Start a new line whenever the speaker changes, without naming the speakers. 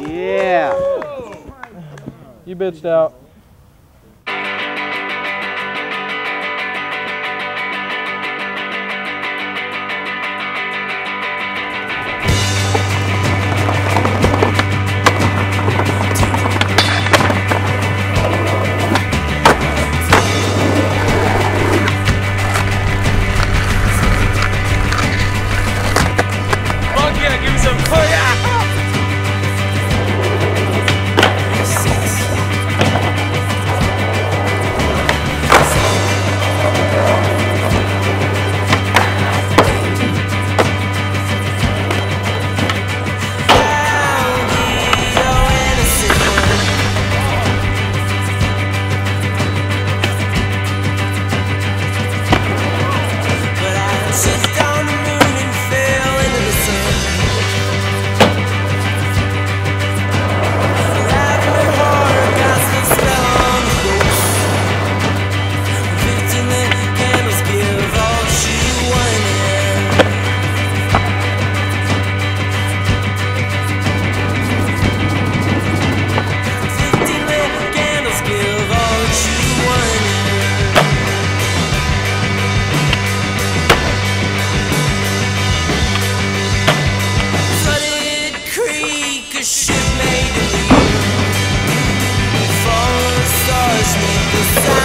Yeah. You bitched out.
ship made it. Falling stars make the sound.